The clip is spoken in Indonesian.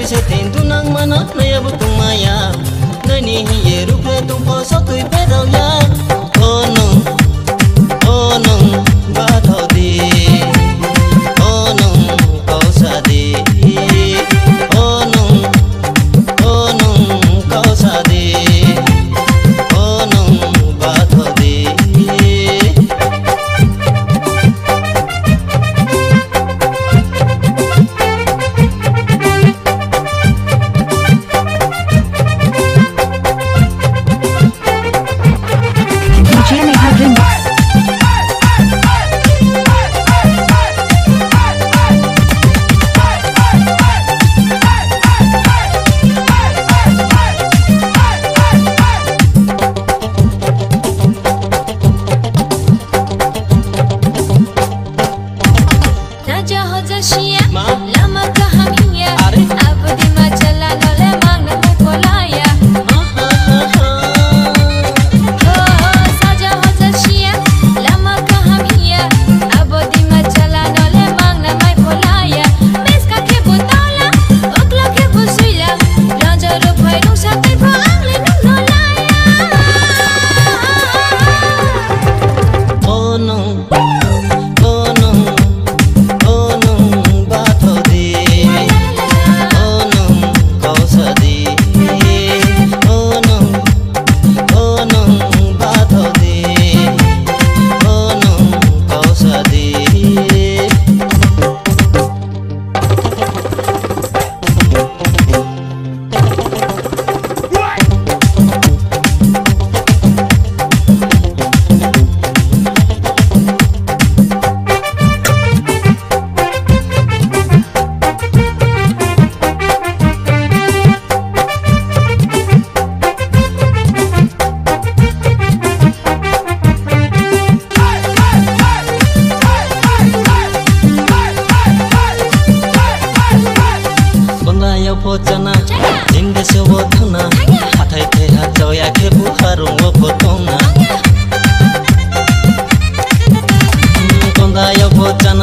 Prisetin tunang mana Naya butung maya. Nani hiye rukre tumpah Sotui pedal ya. भोजन